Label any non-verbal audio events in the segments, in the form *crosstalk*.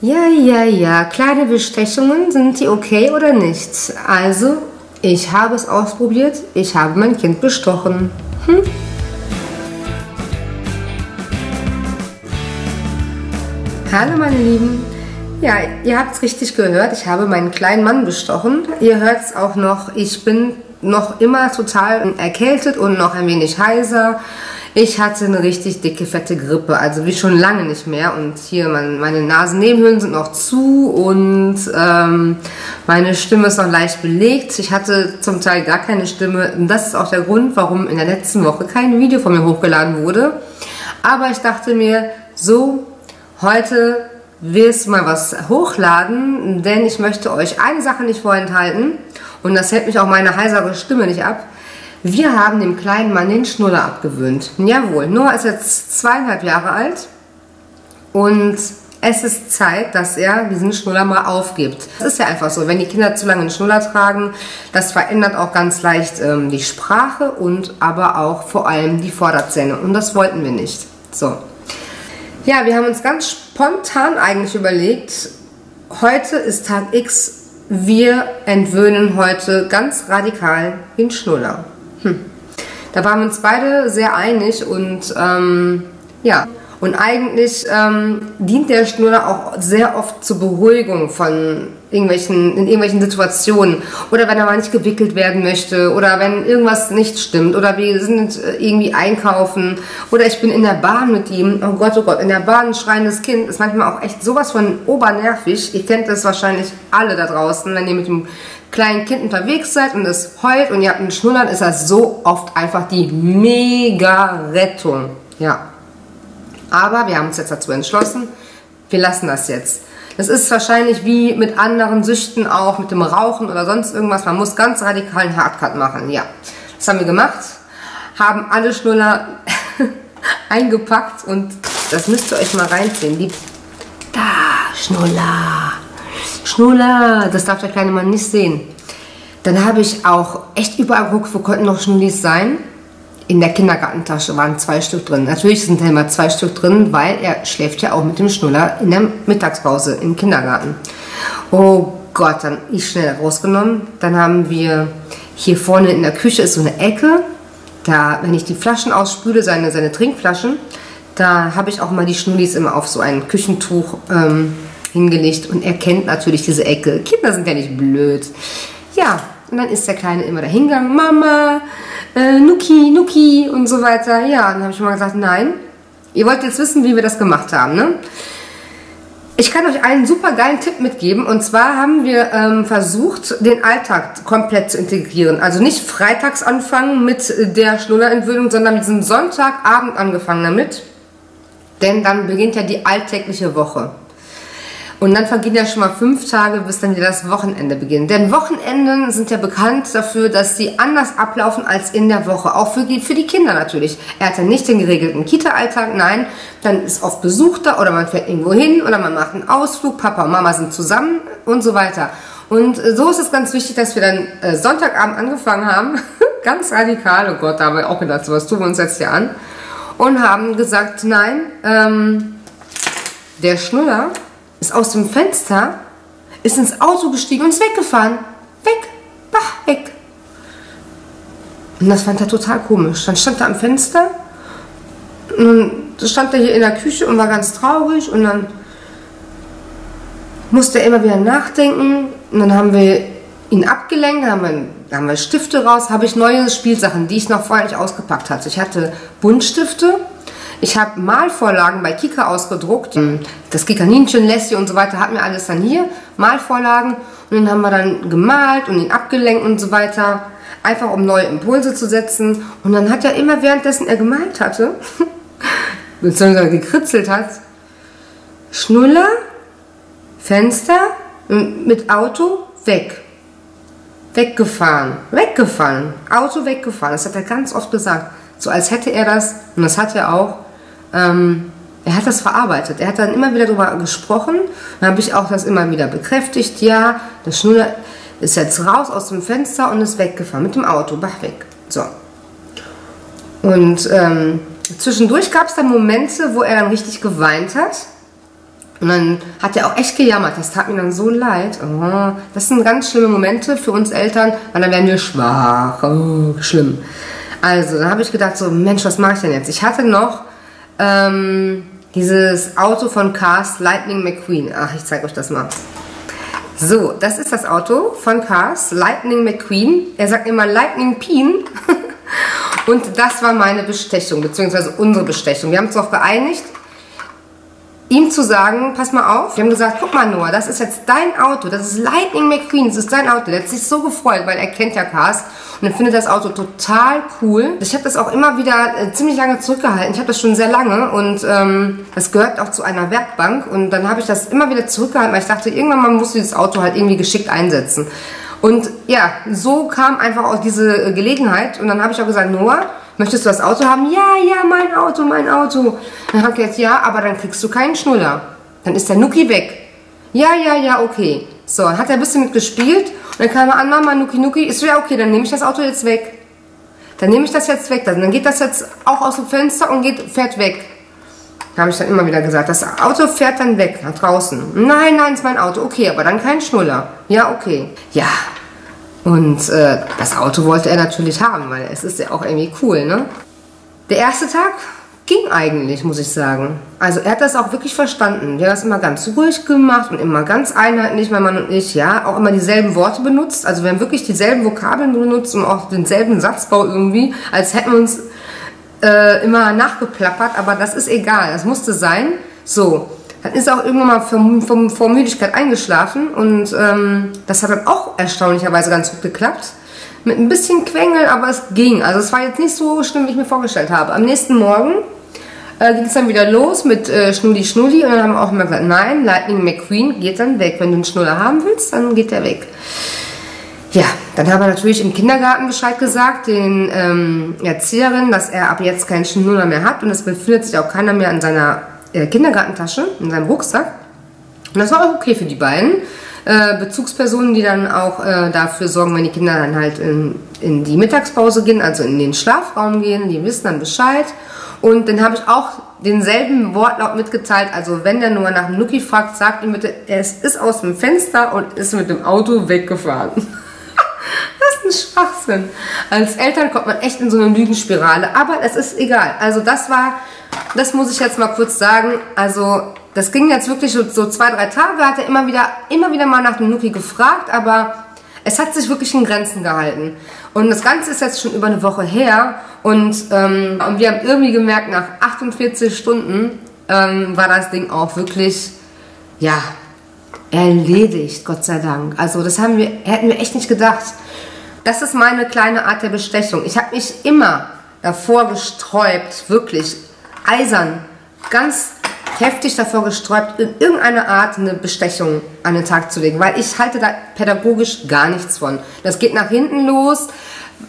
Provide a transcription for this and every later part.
Ja, ja, ja, kleine Bestechungen, sind die okay oder nicht? Also, ich habe es ausprobiert, ich habe mein Kind bestochen. Hm? Hallo meine Lieben. Ja, ihr habt es richtig gehört, ich habe meinen kleinen Mann bestochen. Ihr hört es auch noch, ich bin noch immer total erkältet und noch ein wenig heiser. Ich hatte eine richtig dicke, fette Grippe, also wie schon lange nicht mehr. Und hier mein, meine Nasennebenhöhlen sind noch zu und ähm, meine Stimme ist noch leicht belegt. Ich hatte zum Teil gar keine Stimme. Und das ist auch der Grund, warum in der letzten Woche kein Video von mir hochgeladen wurde. Aber ich dachte mir, so, heute willst du mal was hochladen, denn ich möchte euch eine Sache nicht vorenthalten. Und das hält mich auch meine heisere Stimme nicht ab. Wir haben dem kleinen Mann den Schnuller abgewöhnt. Jawohl, Noah ist jetzt zweieinhalb Jahre alt und es ist Zeit, dass er diesen Schnuller mal aufgibt. Das ist ja einfach so, wenn die Kinder zu lange einen Schnuller tragen, das verändert auch ganz leicht ähm, die Sprache und aber auch vor allem die Vorderzähne und das wollten wir nicht. So. Ja, wir haben uns ganz spontan eigentlich überlegt, heute ist Tag X, wir entwöhnen heute ganz radikal den Schnuller. Hm. Da waren wir uns beide sehr einig und ähm, ja. Und eigentlich ähm, dient der Schnuller auch sehr oft zur Beruhigung von irgendwelchen, in irgendwelchen Situationen. Oder wenn er mal nicht gewickelt werden möchte. Oder wenn irgendwas nicht stimmt. Oder wir sind äh, irgendwie einkaufen. Oder ich bin in der Bahn mit ihm. Oh Gott, oh Gott, in der Bahn ein schreiendes Kind ist manchmal auch echt sowas von obernervig. Ihr kennt das wahrscheinlich alle da draußen, wenn ihr mit dem kleinen Kind unterwegs seid und es heult und ihr habt einen Schnullern, ist das so oft einfach die Mega-Rettung. Ja. Aber wir haben uns jetzt dazu entschlossen, wir lassen das jetzt. Das ist wahrscheinlich wie mit anderen Süchten auch, mit dem Rauchen oder sonst irgendwas. Man muss ganz radikal einen Hardcut machen. Ja, das haben wir gemacht. Haben alle Schnuller *laughs* eingepackt und das müsst ihr euch mal reinziehen. Die da, Schnuller. Schnuller, das darf der kleine Mann nicht sehen. Dann habe ich auch echt überall geguckt, wo könnten noch Schnullis sein. In der Kindergartentasche waren zwei Stück drin. Natürlich sind da immer zwei Stück drin, weil er schläft ja auch mit dem Schnuller in der Mittagspause im Kindergarten. Oh Gott, dann ich schnell rausgenommen. Dann haben wir hier vorne in der Küche ist so eine Ecke. Da, wenn ich die Flaschen ausspüle, seine, seine Trinkflaschen, da habe ich auch mal die Schnullis immer auf so ein Küchentuch ähm, hingelegt und er kennt natürlich diese Ecke. Kinder sind ja nicht blöd. Ja, und dann ist der Kleine immer dahingegangen, Mama, äh, Nuki, Nuki und so weiter. Ja, dann habe ich mal gesagt, nein. Ihr wollt jetzt wissen, wie wir das gemacht haben, ne? Ich kann euch einen super geilen Tipp mitgeben und zwar haben wir ähm, versucht, den Alltag komplett zu integrieren. Also nicht freitags anfangen mit der Schnullerentwöhnung, sondern mit diesem Sonntagabend angefangen damit. Denn dann beginnt ja die alltägliche Woche. Und dann vergehen ja schon mal fünf Tage, bis dann wieder das Wochenende beginnt. Denn Wochenenden sind ja bekannt dafür, dass sie anders ablaufen als in der Woche. Auch für die, für die Kinder natürlich. Er hat ja nicht den geregelten Kita-Alltag, nein. Dann ist oft Besuch da oder man fährt irgendwo hin oder man macht einen Ausflug. Papa und Mama sind zusammen und so weiter. Und äh, so ist es ganz wichtig, dass wir dann äh, Sonntagabend angefangen haben. *laughs* ganz radikal. Oh Gott, da haben wir auch gedacht, so was tun wir uns jetzt hier an. Und haben gesagt, nein, ähm, der Schnuller ist aus dem Fenster, ist ins Auto gestiegen und ist weggefahren. Weg, bah, weg. Und das fand er total komisch. Dann stand er am Fenster und stand er hier in der Küche und war ganz traurig und dann musste er immer wieder nachdenken und dann haben wir ihn abgelenkt, haben wir, haben wir Stifte raus, habe ich neue Spielsachen, die ich noch vorher nicht ausgepackt hatte. Ich hatte Buntstifte, ich habe Malvorlagen bei Kika ausgedruckt. Das Kikaninchen, Lassie und so weiter hatten wir alles dann hier. Malvorlagen. Und den haben wir dann gemalt und ihn abgelenkt und so weiter. Einfach um neue Impulse zu setzen. Und dann hat er immer währenddessen er gemalt hatte, *laughs* beziehungsweise gekritzelt hat, Schnuller, Fenster mit Auto weg. Weggefahren. Weggefahren. Auto weggefahren. Das hat er ganz oft gesagt. So als hätte er das, und das hat er auch, ähm, er hat das verarbeitet. Er hat dann immer wieder darüber gesprochen. Dann habe ich auch das immer wieder bekräftigt. Ja, das Schnuller ist jetzt raus aus dem Fenster und ist weggefahren mit dem Auto. Bach weg. So. Und ähm, zwischendurch gab es dann Momente, wo er dann richtig geweint hat. Und dann hat er auch echt gejammert. Das tat mir dann so leid. Oh, das sind ganz schlimme Momente für uns Eltern, weil dann werden wir schwach. Oh, schlimm. Also, dann habe ich gedacht, so, Mensch, was mache ich denn jetzt? Ich hatte noch ähm, dieses Auto von Cars Lightning McQueen. Ach, ich zeige euch das mal. So, das ist das Auto von Cars Lightning McQueen. Er sagt immer Lightning Peen. *laughs* Und das war meine Bestechung, beziehungsweise unsere Bestechung. Wir haben uns darauf geeinigt, ihm zu sagen, pass mal auf, wir haben gesagt, guck mal Noah, das ist jetzt dein Auto, das ist Lightning McQueen, das ist dein Auto. Der hat sich so gefreut, weil er kennt ja Cars und er findet das Auto total cool. Ich habe das auch immer wieder äh, ziemlich lange zurückgehalten, ich habe das schon sehr lange und ähm, das gehört auch zu einer Werkbank und dann habe ich das immer wieder zurückgehalten, weil ich dachte, irgendwann mal musst du dieses Auto halt irgendwie geschickt einsetzen. Und ja, so kam einfach auch diese äh, Gelegenheit und dann habe ich auch gesagt, Noah, möchtest du das Auto haben? Ja, ja, mein Auto, mein Auto. Dann hat er gesagt, ja, aber dann kriegst du keinen Schnuller. Dann ist der Nuki weg. Ja, ja, ja, okay. So, dann hat er ein bisschen mitgespielt und dann kam er an, Mama, Nuki, Nuki. Ist ja, okay, dann nehme ich das Auto jetzt weg. Dann nehme ich das jetzt weg. Dann geht das jetzt auch aus dem Fenster und geht, fährt weg. Da habe ich dann immer wieder gesagt, das Auto fährt dann weg, nach draußen. Nein, nein, ist mein Auto. Okay, aber dann kein Schnuller. Ja, okay. Ja, und äh, das Auto wollte er natürlich haben, weil es ist ja auch irgendwie cool, ne? Der erste Tag ging eigentlich, muss ich sagen. Also er hat das auch wirklich verstanden. Wir haben das immer ganz ruhig gemacht und immer ganz einheitlich, mein Mann und ich, ja, auch immer dieselben Worte benutzt. Also wir haben wirklich dieselben Vokabeln benutzt und auch denselben Satzbau irgendwie, als hätten wir uns äh, immer nachgeplappert, aber das ist egal, das musste sein. So, dann ist er auch irgendwann mal vor, vor, vor Müdigkeit eingeschlafen und ähm, das hat dann auch erstaunlicherweise ganz gut geklappt. Mit ein bisschen Quengel, aber es ging. Also es war jetzt nicht so schlimm, wie ich mir vorgestellt habe. Am nächsten Morgen äh, ging es dann wieder los mit äh, Schnulli Schnulli und dann haben wir auch immer gesagt, nein, Lightning McQueen geht dann weg. Wenn du einen Schnuller haben willst, dann geht der weg. Ja, dann haben wir natürlich im Kindergarten Bescheid gesagt, den ähm, Erzieherinnen, dass er ab jetzt keinen Schnuller mehr hat und es befindet sich auch keiner mehr an seiner äh, Kindergartentasche, in seinem Rucksack. Und das war auch okay für die beiden. Äh, Bezugspersonen, die dann auch äh, dafür sorgen, wenn die Kinder dann halt in, in die Mittagspause gehen, also in den Schlafraum gehen, die wissen dann Bescheid. Und dann habe ich auch denselben Wortlaut mitgeteilt. Also wenn der nur nach dem Nuki fragt, sagt ihm bitte, es ist aus dem Fenster und ist mit dem Auto weggefahren. *laughs* Schwachsinn. Als Eltern kommt man echt in so eine Lügenspirale. Aber es ist egal. Also das war das muss ich jetzt mal kurz sagen. Also, das ging jetzt wirklich so, so zwei, drei Tage, hat er immer wieder, immer wieder mal nach dem Nuki gefragt, aber es hat sich wirklich in Grenzen gehalten. Und das Ganze ist jetzt schon über eine Woche her und, ähm, und wir haben irgendwie gemerkt, nach 48 Stunden ähm, war das Ding auch wirklich, ja, erledigt, Gott sei Dank. Also das haben wir, hätten wir echt nicht gedacht. Das ist meine kleine Art der Bestechung. Ich habe mich immer davor gesträubt, wirklich eisern, ganz heftig davor gesträubt, in irgendeiner Art eine Bestechung an den Tag zu legen, weil ich halte da pädagogisch gar nichts von. Das geht nach hinten los,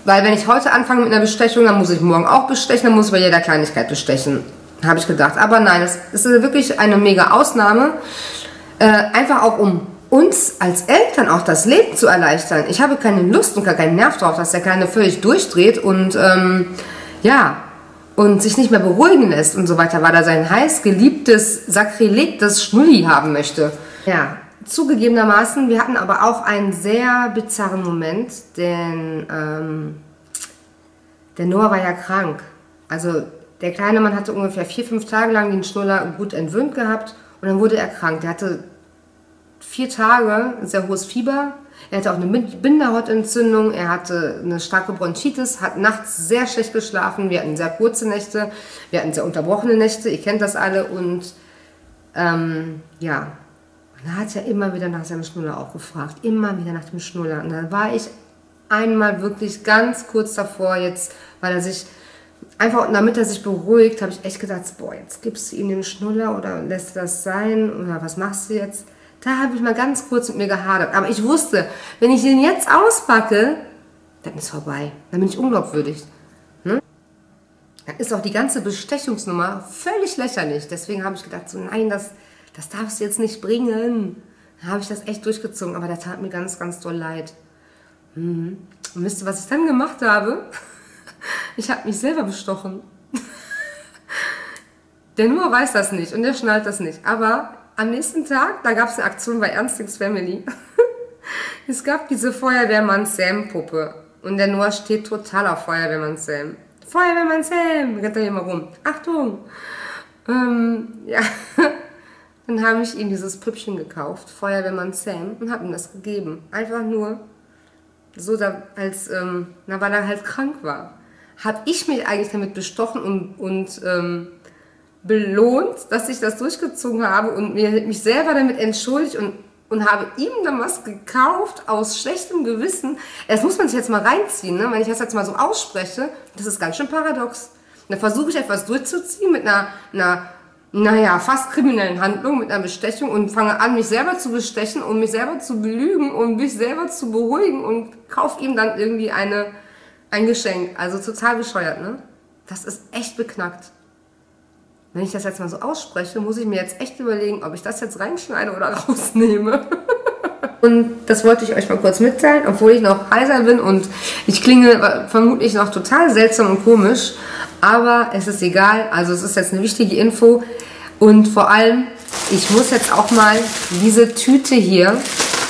weil wenn ich heute anfange mit einer Bestechung, dann muss ich morgen auch bestechen, dann muss ich bei jeder Kleinigkeit bestechen, habe ich gedacht. Aber nein, es ist wirklich eine mega Ausnahme, äh, einfach auch um uns als Eltern auch das Leben zu erleichtern. Ich habe keine Lust und gar keinen Nerv drauf, dass der Kleine völlig durchdreht und ähm, ja, und sich nicht mehr beruhigen lässt und so weiter, weil er sein heiß geliebtes Sakrileg, das Schnulli haben möchte. Ja, zugegebenermaßen, wir hatten aber auch einen sehr bizarren Moment, denn ähm, der Noah war ja krank. Also der kleine Mann hatte ungefähr vier, fünf Tage lang den Schnuller gut entwöhnt gehabt und dann wurde er krank. Der hatte vier Tage sehr hohes Fieber, er hatte auch eine Bindehautentzündung, er hatte eine starke Bronchitis, hat nachts sehr schlecht geschlafen. Wir hatten sehr kurze Nächte, wir hatten sehr unterbrochene Nächte, ihr kennt das alle. Und ähm, ja, er hat ja immer wieder nach seinem Schnuller auch gefragt, immer wieder nach dem Schnuller. Und da war ich einmal wirklich ganz kurz davor, jetzt, weil er sich einfach, damit er sich beruhigt, habe ich echt gedacht, boah, jetzt gibst du ihm den Schnuller oder lässt du das sein oder was machst du jetzt? Da habe ich mal ganz kurz mit mir gehadert. Aber ich wusste, wenn ich den jetzt auspacke, dann ist vorbei. Dann bin ich unglaubwürdig. Hm? Dann ist auch die ganze Bestechungsnummer völlig lächerlich. Deswegen habe ich gedacht, so nein, das, das darfst du jetzt nicht bringen. Dann habe ich das echt durchgezogen. Aber der tat mir ganz, ganz doll leid. Mhm. Und wisst ihr, was ich dann gemacht habe? *laughs* Ich habe mich selber bestochen. *laughs* Der nur weiß das nicht und der schnallt das nicht. Aber am nächsten Tag, da gab es eine Aktion bei Ernstings Family. *laughs* es gab diese Feuerwehrmann Sam-Puppe. Und der Noah steht total auf Feuerwehrmann Sam. Feuerwehrmann Sam! Rennt er hier mal rum. Achtung! Ähm, ja. *laughs* Dann habe ich ihm dieses Püppchen gekauft, Feuerwehrmann Sam, und habe ihm das gegeben. Einfach nur so, da, als, ähm, na, weil er halt krank war. Habe ich mich eigentlich damit bestochen und, und ähm, belohnt, dass ich das durchgezogen habe und mir, mich selber damit entschuldigt und, und habe ihm dann was gekauft aus schlechtem Gewissen. Das muss man sich jetzt mal reinziehen, ne? wenn ich das jetzt mal so ausspreche. Das ist ganz schön paradox. Da versuche ich etwas durchzuziehen mit einer, einer, naja, fast kriminellen Handlung, mit einer Bestechung und fange an, mich selber zu bestechen und mich selber zu belügen und mich selber zu beruhigen und kaufe ihm dann irgendwie eine, ein Geschenk. Also total bescheuert, ne? Das ist echt beknackt wenn ich das jetzt mal so ausspreche, muss ich mir jetzt echt überlegen, ob ich das jetzt reinschneide oder *laughs* rausnehme. Und das wollte ich euch mal kurz mitteilen, obwohl ich noch heiser bin und ich klinge vermutlich noch total seltsam und komisch. Aber es ist egal, also es ist jetzt eine wichtige Info. Und vor allem, ich muss jetzt auch mal diese Tüte hier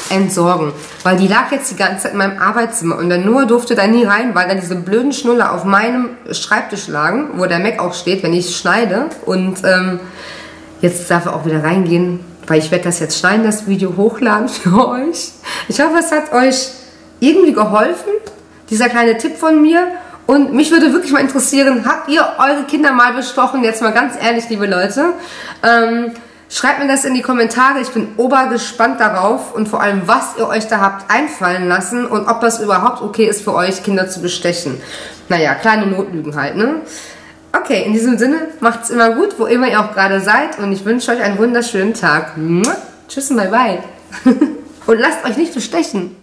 entsorgen. Weil die lag jetzt die ganze Zeit in meinem Arbeitszimmer und der Noah durfte da nie rein, weil da diese blöden Schnuller auf meinem Schreibtisch lagen, wo der Mac auch steht, wenn ich schneide. Und ähm, jetzt darf er auch wieder reingehen, weil ich werde das jetzt schneiden, das Video hochladen *laughs* für euch. Ich hoffe, es hat euch irgendwie geholfen, dieser kleine Tipp von mir. Und mich würde wirklich mal interessieren, habt ihr eure Kinder mal bestochen? Jetzt mal ganz ehrlich, liebe Leute. Ähm, Schreibt mir das in die Kommentare. Ich bin obergespannt darauf und vor allem, was ihr euch da habt einfallen lassen und ob das überhaupt okay ist für euch, Kinder zu bestechen. Naja, kleine Notlügen halt, ne? Okay, in diesem Sinne, macht's immer gut, wo immer ihr auch gerade seid und ich wünsche euch einen wunderschönen Tag. Tschüss und bye bye. *laughs* und lasst euch nicht bestechen.